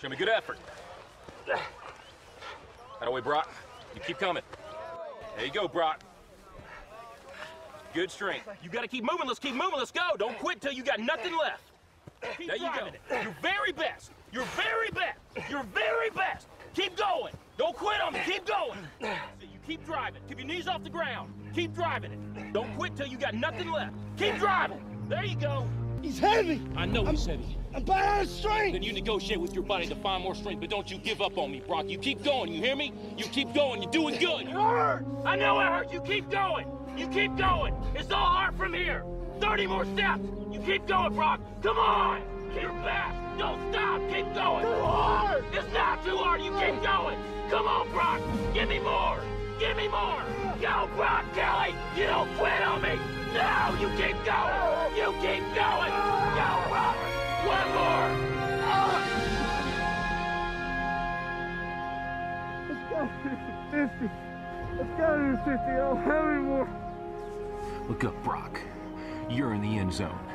Show me good effort. That way, Brock. You keep coming. There you go, Brock. Good strength. You gotta keep moving. Let's keep moving. Let's go. Don't quit till you got nothing left. there you go. Your very best. Your very best. Your very best. Keep going. Don't quit on me. Keep going. You keep driving. Keep your knees off the ground. Keep driving it. Don't quit till you got nothing left. Keep driving. There you go. He's heavy. I know he's heavy. I'm out of strength. Then you negotiate with your body to find more strength, but don't you give up on me, Brock. You keep going, you hear me? You keep going, you're doing good. It hurts! I know it hurts, you keep going! You keep going! It's all hard from here! 30 more steps! You keep going, Brock! Come on! You're fast! Don't stop! Keep going! Too hard! It's not too hard! You keep going! Come on, Brock! Give me more! Give me more! Go, Brock Kelley! You don't quit on me! No! You keep going! You keep going! Go. 50. Let's go to 50. Oh, how many more? Look up, Brock. You're in the end zone.